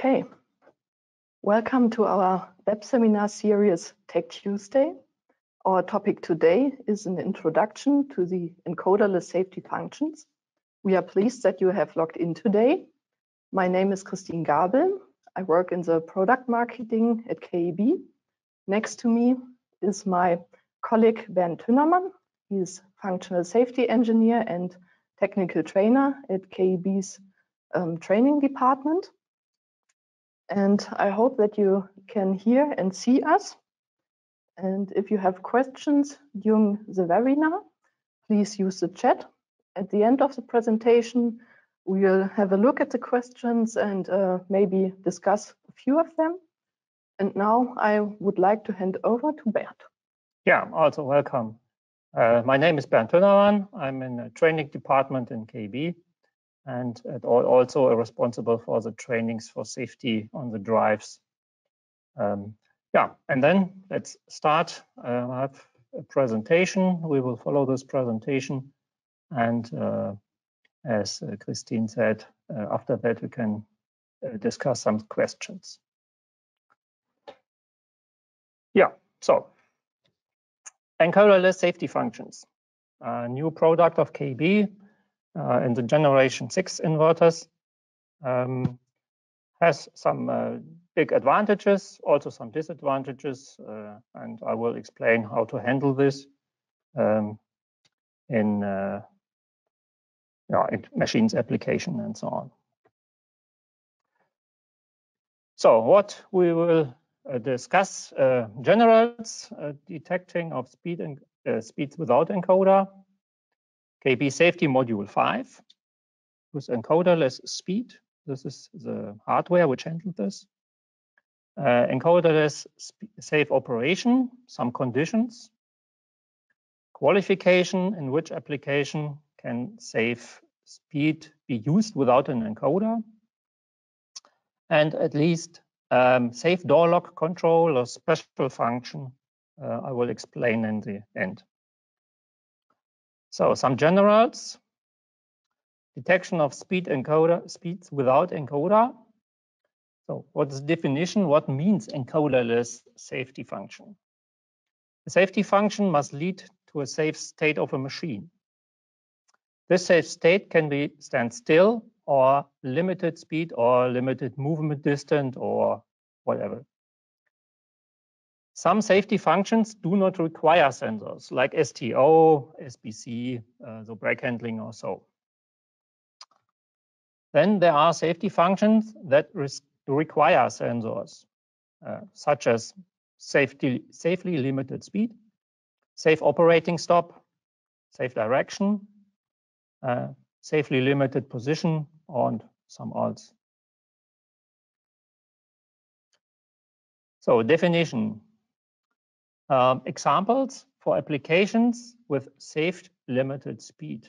Okay, welcome to our web seminar series Tech Tuesday. Our topic today is an introduction to the encoderless safety functions. We are pleased that you have logged in today. My name is Christine Gabel. I work in the product marketing at KEB. Next to me is my colleague Bernd Tünnermann. He is functional safety engineer and technical trainer at KEB's um, training department and I hope that you can hear and see us. And if you have questions during the webinar, please use the chat. At the end of the presentation, we'll have a look at the questions and uh, maybe discuss a few of them. And now I would like to hand over to Bernd. Yeah, also welcome. Uh, my name is Bernd Tünnermann. I'm in the training department in KEB and also responsible for the trainings for safety on the drives. Um, yeah, and then let's start. Uh, I have a presentation. We will follow this presentation. And uh, as uh, Christine said, uh, after that, we can uh, discuss some questions. Yeah, so encoderless safety functions, a new product of KEB uh, in the generation 6 inverters um, has some uh, big advantages, also some disadvantages, uh, and I will explain how to handle this um, in, uh, yeah, in machines application and so on. So what we will uh, discuss uh, generals detecting of speed and speeds without encoder, KEB Safety Module 5 with encoderless speed. This is the hardware which handled this. Uh, encoderless safe operation, some conditions, qualification in which application can safe speed be used without an encoder, and at least um, safe door lock control or special function uh, I will explain in the end. So some generals, detection of speed encoder, speeds without encoder. So what's the definition? What means encoderless safety function? A safety function must lead to a safe state of a machine. This safe state can be standstill or limited speed or limited movement distance or whatever. Some safety functions do not require sensors like STO, SBC, uh, so brake handling or so. Then there are safety functions that require sensors, uh, such as safety, safely limited speed, safe operating stop, safe direction, uh, safely limited position, and some else. So definition, um, examples for applications with safe limited speed.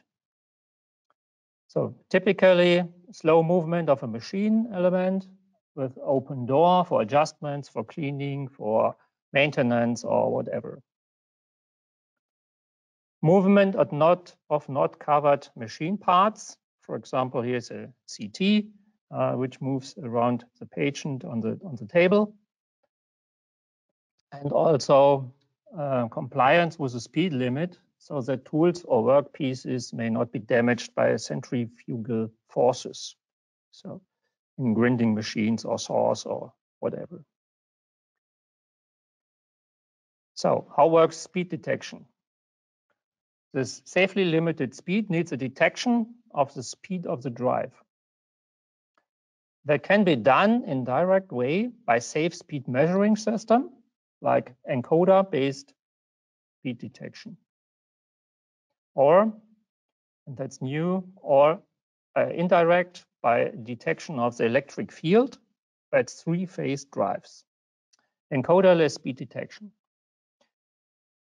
So typically slow movement of a machine element with open door for adjustments, for cleaning, for maintenance or whatever. Movement of not, of not covered machine parts. For example, here's a CT, uh, which moves around the patient on the, on the table and also uh, compliance with the speed limit so that tools or workpieces may not be damaged by centrifugal forces. So in grinding machines or saws or whatever. So how works speed detection? This safely limited speed needs a detection of the speed of the drive. That can be done in direct way by safe speed measuring system like encoder-based speed detection. Or, and that's new, or uh, indirect by detection of the electric field by three-phase drives. Encoderless speed detection.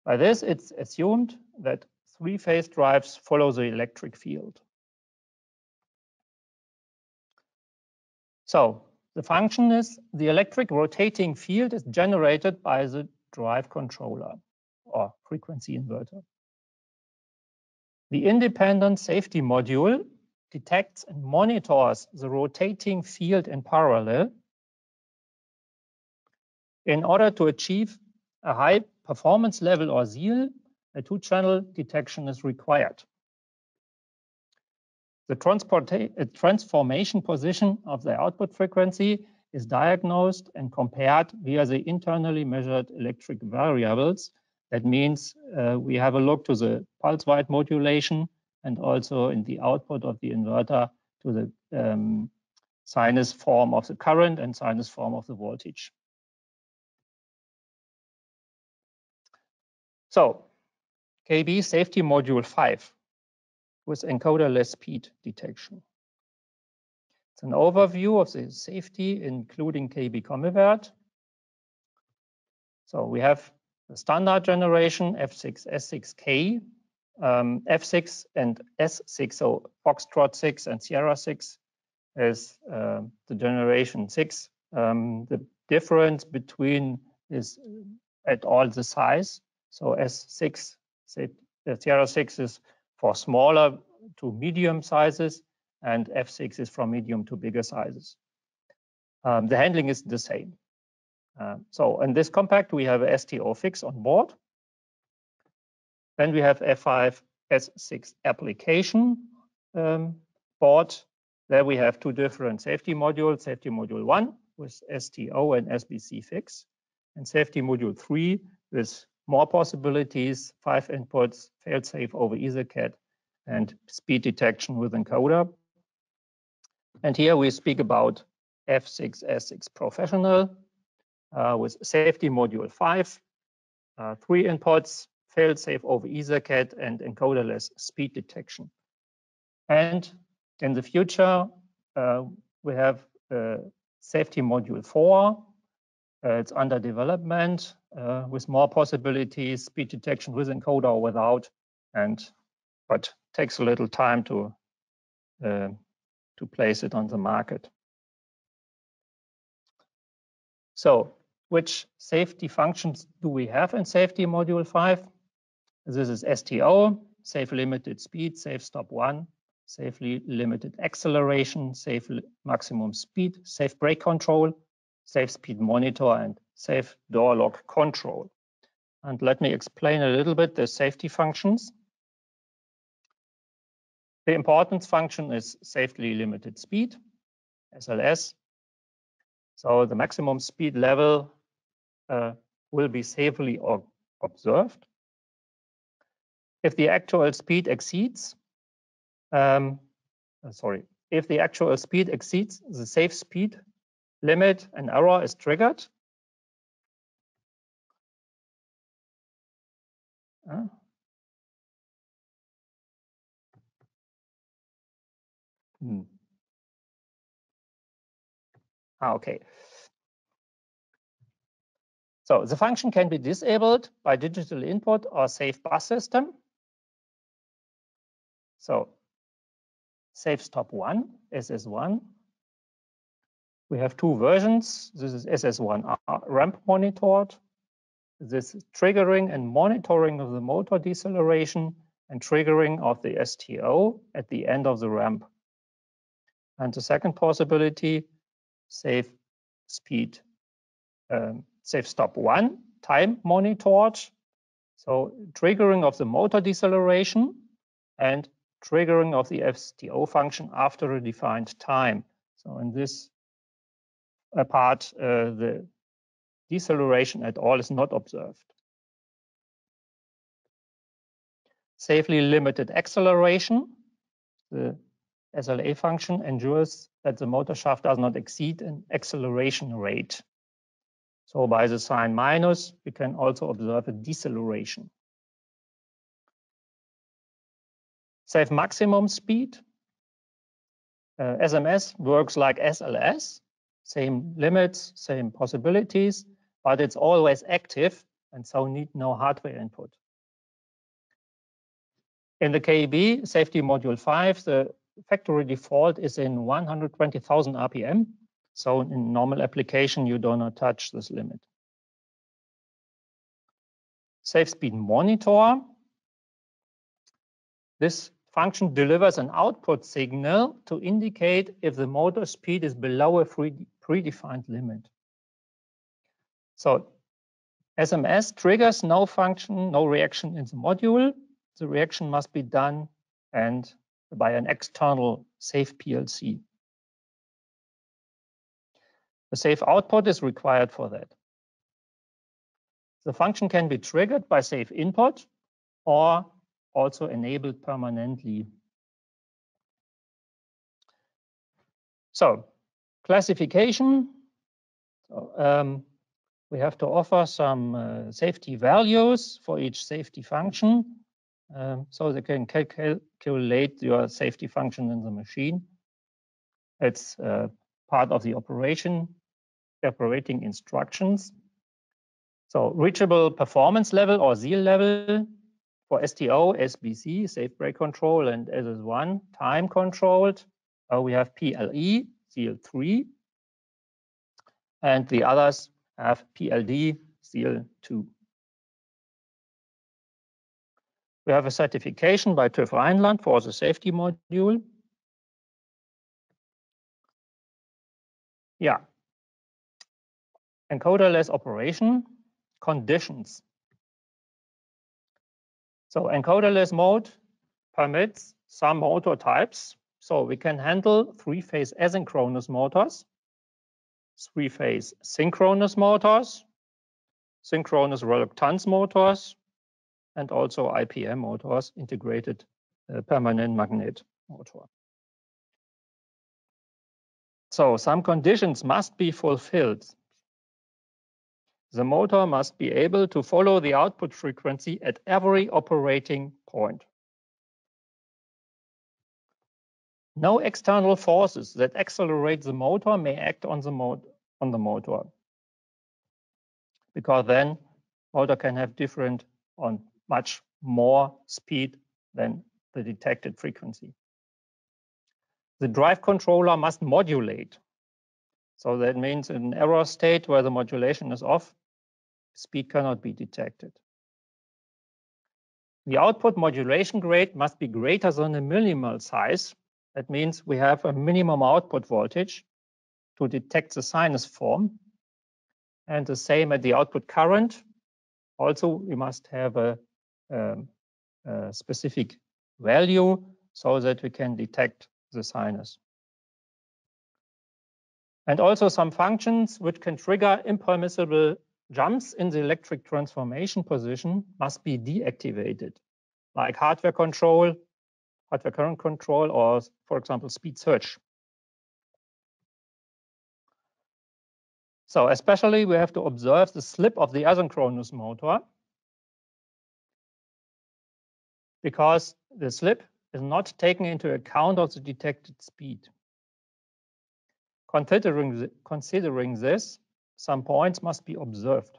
By this, it's assumed that three-phase drives follow the electric field. So the function is the electric rotating field is generated by the drive controller or frequency inverter. The independent safety module detects and monitors the rotating field in parallel In order to achieve a high performance level or SIL, a two-channel detection is required. The transformation position of the output frequency is diagnosed and compared via the internally measured electric variables. That means uh, we have a look to the pulse width modulation and also in the output of the inverter to the um, sinus form of the current and sinus form of the voltage. So KEB safety module 5 with encoderless speed detection. It's an overview of the safety, including KEB COMBIVERT. So we have the standard generation F6, S6K, um, F6 and S6, so Foxtrot 6 and Sierra 6 is uh, the generation 6. Um, the difference between is at all the size. So S6, say, Sierra 6 is for smaller to medium sizes, and F6 is from medium to bigger sizes. Um, the handling is the same. Uh, so in this compact, we have a STO fix on board. Then we have F5 S6 application um, board. There we have two different safety modules, safety module one with STO and SBC fix, and safety module three with more possibilities, five inputs, fail-safe over EtherCAT, and speed detection with encoder. And here we speak about F6S6 Professional uh, with safety module 5, uh, three inputs, fail-safe over EtherCAT, and encoderless speed detection. And in the future, uh, we have uh, safety module 4. Uh, it's under development uh, with more possibilities, speed detection with encoder or without, and but takes a little time to uh, to place it on the market. So which safety functions do we have in safety module 5? This is STO, safe limited speed, safe stop 1, safely limited acceleration, safe maximum speed, safe brake control, safe speed monitor, and safe door lock control. And let me explain a little bit the safety functions. The importance function is safely limited speed, SLS. So the maximum speed level uh, will be safely observed. If the actual speed exceeds, um, uh, sorry, if the actual speed exceeds the safe speed limit, an error is triggered. Uh, Hmm. Ah, okay. So the function can be disabled by digital input or safe bus system. So safe stop one, SS1. We have two versions. This is SS1 ramp monitored. This triggering and monitoring of the motor deceleration and triggering of the STO at the end of the ramp and the second possibility, safe speed, um, safe stop one, time monitored. So triggering of the motor deceleration and triggering of the STO function after a defined time. So in this uh, part, uh, the deceleration at all is not observed. Safely limited acceleration. The SLA function ensures that the motor shaft does not exceed an acceleration rate. So by the sign minus, we can also observe a deceleration. Safe maximum speed. Uh, SMS works like SLS, same limits, same possibilities, but it's always active and so need no hardware input. In the KEB safety module 5, the factory default is in 120,000 RPM. So in normal application, you do not touch this limit. Safe speed monitor. This function delivers an output signal to indicate if the motor speed is below a predefined limit. So SMS triggers no function, no reaction in the module. The reaction must be done and by an external safe PLC. A safe output is required for that. The function can be triggered by safe input or also enabled permanently. So classification. Um, we have to offer some uh, safety values for each safety function. Um, so they can cal calculate your safety function in the machine. It's uh, part of the operation, operating instructions. So reachable performance level or SIL level for STO, SBC, safe brake control, and SS1, time controlled. Uh, we have PLE, SIL3, and the others have PLD, SIL2. We have a certification by TÜV Rheinland for the safety module. Yeah. Encoderless operation conditions. So encoderless mode permits some motor types. So we can handle three-phase asynchronous motors, three-phase synchronous motors, synchronous reluctance motors, and also IPM motors, integrated uh, permanent magnet motor. So some conditions must be fulfilled. The motor must be able to follow the output frequency at every operating point. No external forces that accelerate the motor may act on the, on the motor because then motor can have different on much more speed than the detected frequency. The drive controller must modulate. So that means in an error state where the modulation is off, speed cannot be detected. The output modulation grade must be greater than the minimal size. That means we have a minimum output voltage to detect the sinus form. And the same at the output current. Also, we must have a, um, a specific value so that we can detect the sinus. And also some functions which can trigger impermissible jumps in the electric transformation position must be deactivated, like hardware control, hardware current control, or for example, speed search. So especially we have to observe the slip of the asynchronous motor because the slip is not taken into account of the detected speed. Considering, considering this, some points must be observed.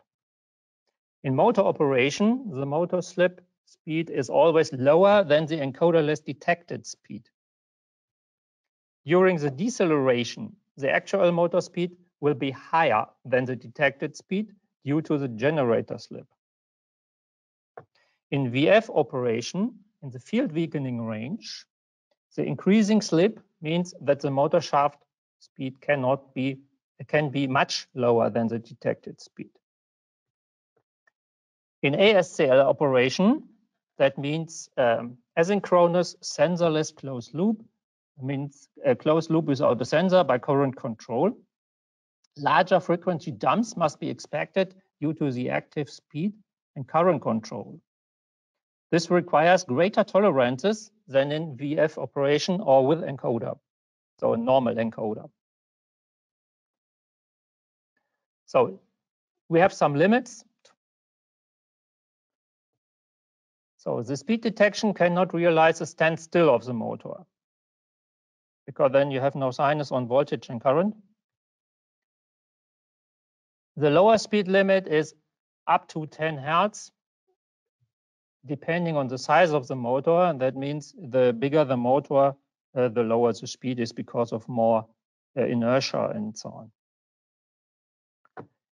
In motor operation, the motor slip speed is always lower than the encoderless detected speed. During the deceleration, the actual motor speed will be higher than the detected speed due to the generator slip. In VF operation, in the field weakening range, the increasing slip means that the motor shaft speed cannot be can be much lower than the detected speed. In ASCL operation, that means um, asynchronous sensorless closed loop, means a closed loop without a sensor by current control. Larger frequency dumps must be expected due to the active speed and current control. This requires greater tolerances than in VF operation or with encoder, so a normal encoder. So we have some limits. So the speed detection cannot realize a standstill of the motor because then you have no sinus on voltage and current. The lower speed limit is up to 10 hertz, depending on the size of the motor. And that means the bigger the motor, uh, the lower the speed is because of more uh, inertia and so on.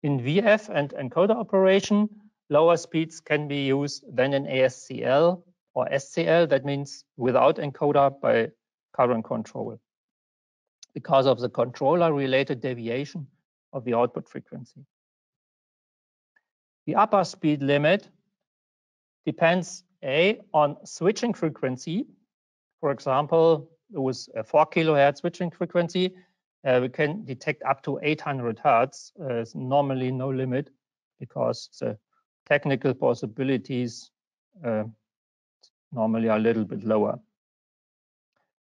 In VF and encoder operation, lower speeds can be used than in ASCL or SCL. That means without encoder by current control because of the controller related deviation of the output frequency. The upper speed limit depends A on switching frequency. For example, with a 4 kilohertz switching frequency, uh, we can detect up to 800 hertz. Uh, normally no limit because the technical possibilities uh, normally are a little bit lower.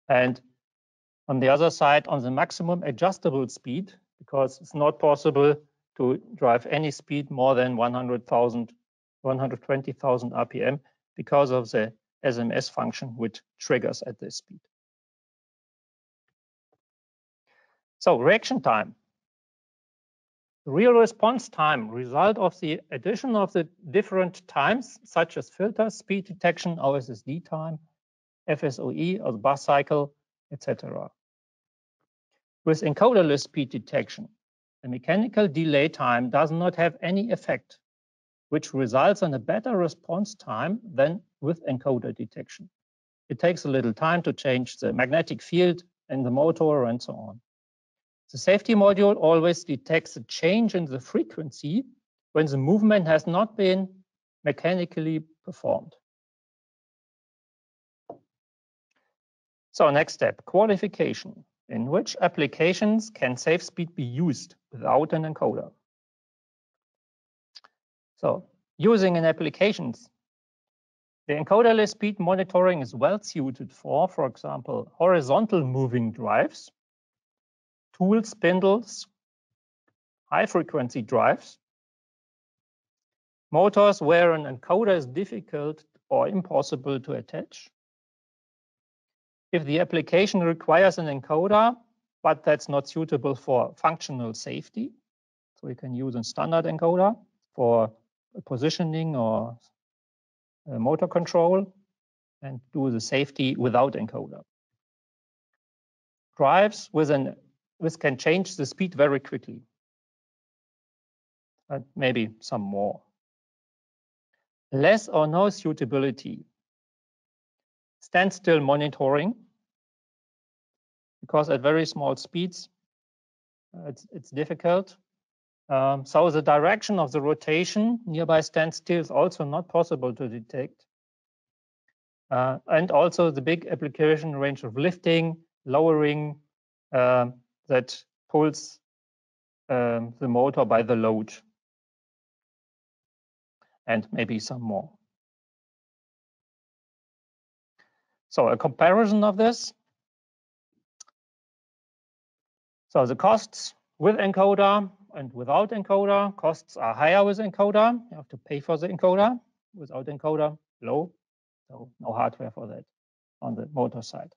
And on the other side, on the maximum adjustable speed, because it's not possible to drive any speed more than 100,000, 120,000 RPM because of the SMS function which triggers at this speed. So reaction time. Real response time, result of the addition of the different times, such as filter, speed detection, OSSD time, FSOE or the bus cycle, etc. With encoderless speed detection, the mechanical delay time does not have any effect, which results in a better response time than with encoder detection. It takes a little time to change the magnetic field in the motor and so on. The safety module always detects a change in the frequency when the movement has not been mechanically performed. So next step, qualification. In which applications can safe speed be used without an encoder? So using in applications, the encoderless speed monitoring is well suited for, for example, horizontal moving drives tool spindles, high frequency drives, motors where an encoder is difficult or impossible to attach. If the application requires an encoder, but that's not suitable for functional safety, so we can use a standard encoder for positioning or uh, motor control and do the safety without encoder. Drives with an this can change the speed very quickly. And maybe some more. Less or no suitability. Standstill monitoring, because at very small speeds, uh, it's, it's difficult. Um, so the direction of the rotation nearby standstill is also not possible to detect. Uh, and also the big application range of lifting, lowering, uh, that pulls um, the motor by the load and maybe some more. So a comparison of this. So the costs with encoder and without encoder, costs are higher with encoder. You have to pay for the encoder. Without encoder, low. So no hardware for that on the motor side.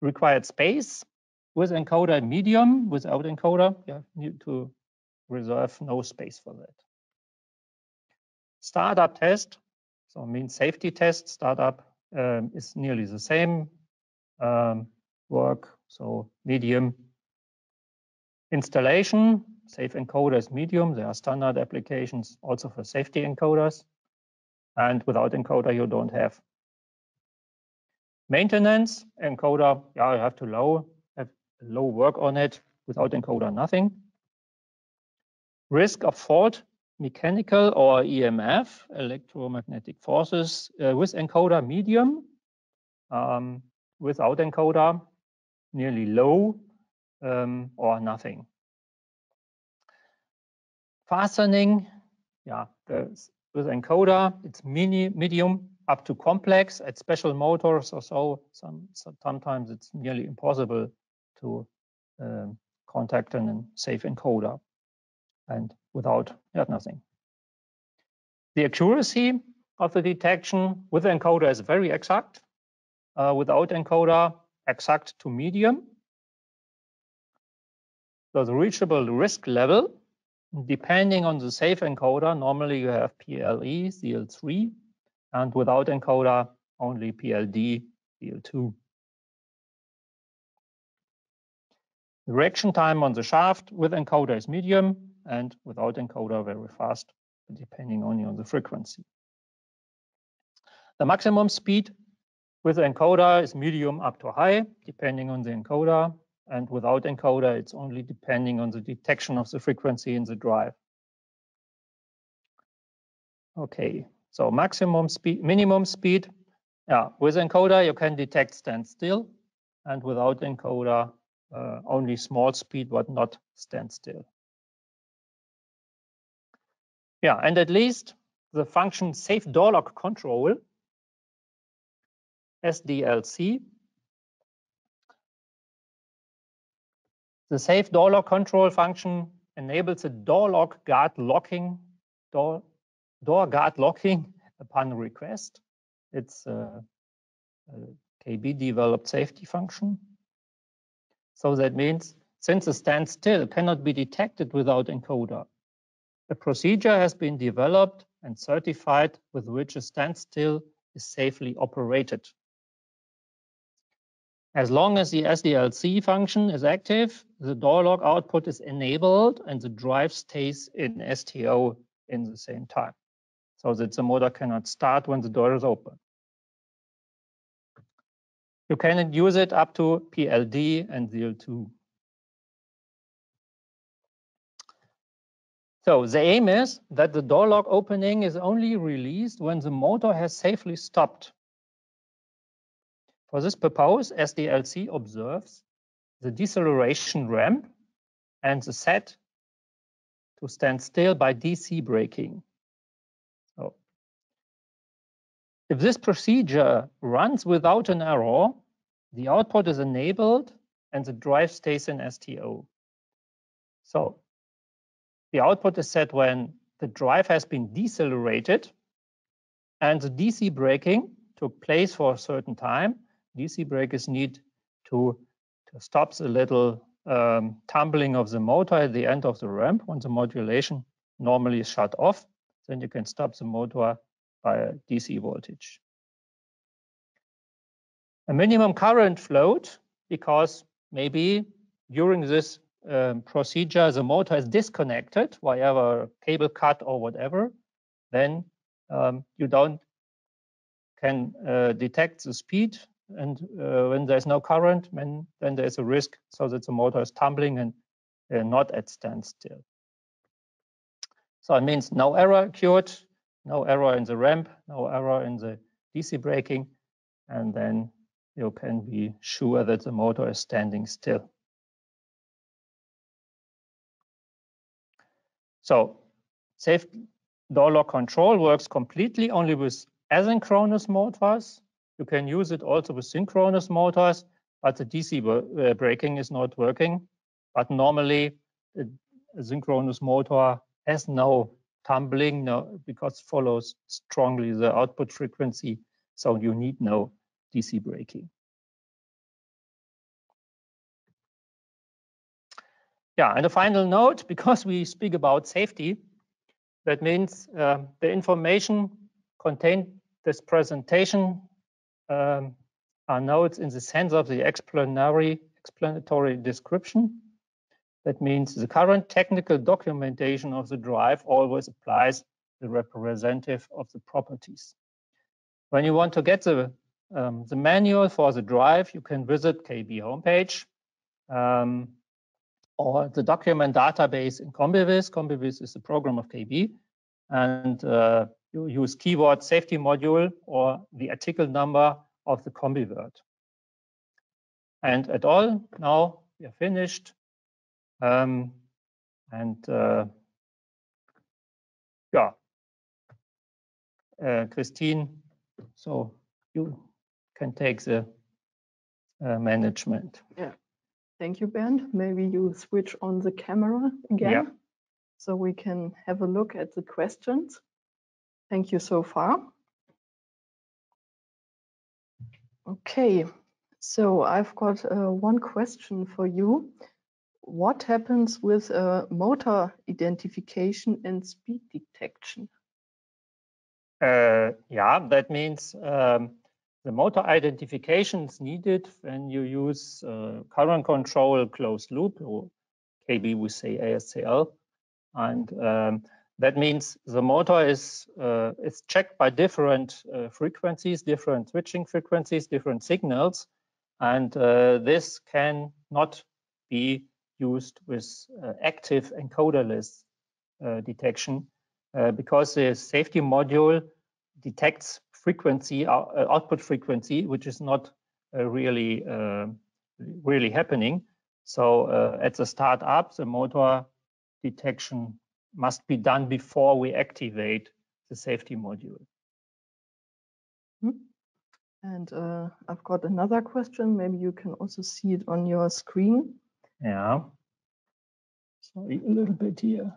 Required space with encoder medium, without encoder, you need to reserve no space for that. Startup test, so means safety test, startup um, is nearly the same um, work, so medium. Installation, safe encoder is medium. There are standard applications also for safety encoders. And without encoder, you don't have. Maintenance, encoder, yeah, you have to low low work on it without encoder, nothing. Risk of fault, mechanical or EMF, electromagnetic forces, uh, with encoder medium, um, without encoder nearly low um, or nothing. Fastening, yeah, with encoder, it's mini, medium up to complex at special motors or so. Some, sometimes it's nearly impossible to um, contact a safe encoder and without yeah, nothing. The accuracy of the detection with the encoder is very exact. Uh, without encoder, exact to medium. So the reachable risk level, depending on the safe encoder, normally you have PLE, SIL3, and without encoder, only PLD, SIL2. The reaction time on the shaft with encoder is medium and without encoder very fast, depending only on the frequency. The maximum speed with encoder is medium up to high, depending on the encoder. And without encoder, it's only depending on the detection of the frequency in the drive. Okay, so maximum speed, minimum speed. Yeah, with encoder you can detect standstill, and without encoder uh, only small speed, but not standstill. Yeah, and at least the function safe door lock control, SDLC, the safe door lock control function enables a door lock guard locking, door, door guard locking upon request. It's a, a KEB developed safety function. So that means since a standstill cannot be detected without encoder, a procedure has been developed and certified with which a standstill is safely operated. As long as the SDLC function is active, the door lock output is enabled and the drive stays in STO in the same time, so that the motor cannot start when the door is open. You can use it up to PLD and SIL2. So the aim is that the door lock opening is only released when the motor has safely stopped. For this purpose, SDLC observes the deceleration ramp and the set to stand still by DC braking. So if this procedure runs without an error, the output is enabled and the drive stays in STO. So the output is set when the drive has been decelerated and the DC braking took place for a certain time. DC brakers need to, to stop the little um, tumbling of the motor at the end of the ramp when the modulation normally is shut off. Then you can stop the motor by a DC voltage. A minimum current float because maybe during this um, procedure, the motor is disconnected, whatever cable cut or whatever, then um, you don't can uh, detect the speed. And uh, when there's no current, then, then there's a risk so that the motor is tumbling and uh, not at standstill. So it means no error occurred, no error in the ramp, no error in the DC braking, and then you can be sure that the motor is standing still. So safe door lock control works completely only with asynchronous motors. You can use it also with synchronous motors, but the DC uh, braking is not working. But normally, a, synchronous motor has no tumbling no, because follows strongly the output frequency. So you need no DC braking. Yeah, and a final note, because we speak about safety, that means uh, the information contained this presentation um, are notes in the sense of the explanatory, explanatory description. That means the current technical documentation of the drive always applies the representative of the properties. When you want to get the, um, the manual for the drive, you can visit KEB homepage. Um, or the document database in CombiVis. CombiVis is a program of KEB. And uh, you use keyword safety module or the article number of the COMBIVERT. And at all, now we are finished. Um, and uh, yeah, uh, Christine, so you can take the uh, management. Yeah. Thank you, Bernd. Maybe you switch on the camera again yeah. so we can have a look at the questions. Thank you so far. Okay, so I've got uh, one question for you. What happens with uh, motor identification and speed detection? Uh, yeah, that means um, the motor identification is needed when you use uh, current control closed loop, or KEB we say ASCL. And um, that means the motor is, uh, is checked by different uh, frequencies, different switching frequencies, different signals. And uh, this can not be used with uh, active encoderless uh, detection because the safety module detects frequency, uh, output frequency, which is not uh, really, uh, really happening. So uh, at the start up, the motor detection must be done before we activate the safety module. Hmm. And uh, I've got another question. Maybe you can also see it on your screen. Yeah. Sorry, a little bit here.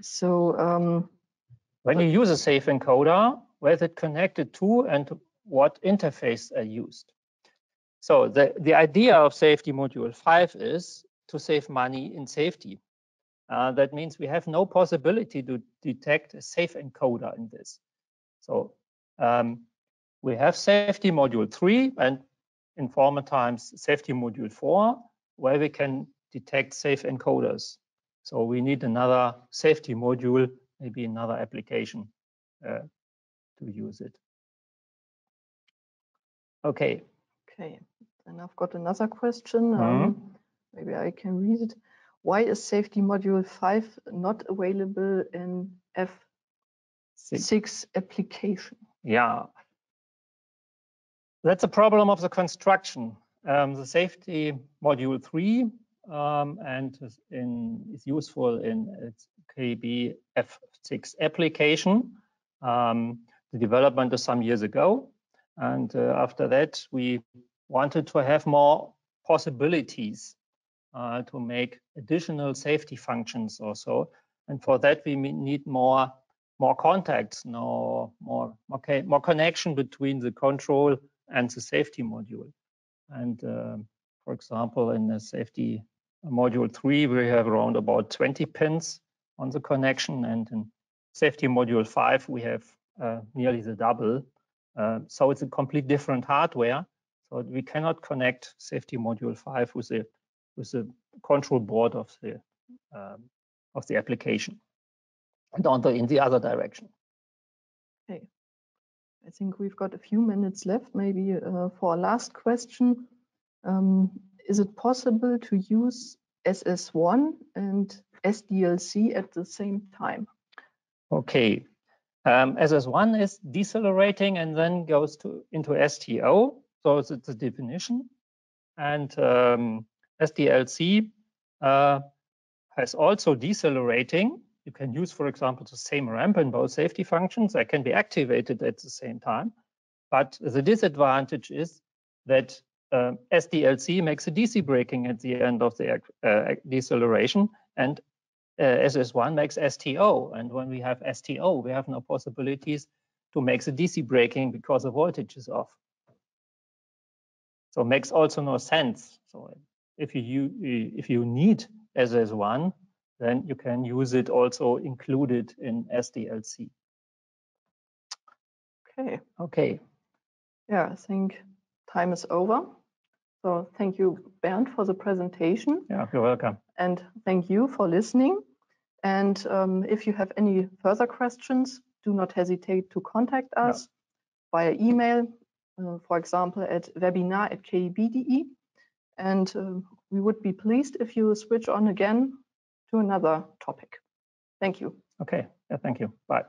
So um, when you use a safe encoder, where is it connected to and what interface are used? So the, the idea of safety module 5 is to save money in safety. Uh, that means we have no possibility to detect a safe encoder in this. So um, we have safety module 3 and in former times safety module 4 where we can detect safe encoders. So we need another safety module, maybe another application uh, to use it. Okay. Okay, and I've got another question. Mm -hmm. um, maybe I can read it. Why is safety module 5 not available in F6 Six. application? Yeah, that's a problem of the construction. Um, the safety module 3 um, and in, is useful in its KEB F6 application. Um, the development is some years ago. And uh, after that, we wanted to have more possibilities uh, to make additional safety functions or so. And for that, we need more more contacts, no, more, okay, more connection between the control and the safety module. And uh, for example, in the safety module three, we have around about 20 pins on the connection. And in safety module five, we have uh, nearly the double. Uh, so it's a complete different hardware. So we cannot connect safety module five with the with the control board of the um, of the application and on the in the other direction. Okay. I think we've got a few minutes left, maybe uh, for a last question. Um, is it possible to use SS1 and SDLC at the same time? Okay. Um, SS1 is decelerating and then goes to into STO. So it's, it's a definition. And um, SDLC uh, has also decelerating. You can use, for example, the same ramp in both safety functions. They can be activated at the same time. But the disadvantage is that uh, SDLC makes a DC braking at the end of the uh, deceleration, and uh, SS1 makes STO. And when we have STO, we have no possibilities to make the DC braking because the voltage is off. So it makes also no sense. So if you if you need SS1, then you can use it also included in SDLC. Okay. Okay. Yeah, I think time is over. So thank you, Bernd, for the presentation. Yeah, you're welcome. And thank you for listening. And um, if you have any further questions, do not hesitate to contact us yeah. via email, uh, for example, at webinar at keb.de. And uh, we would be pleased if you switch on again to another topic. Thank you. Okay. Yeah, thank you. Bye.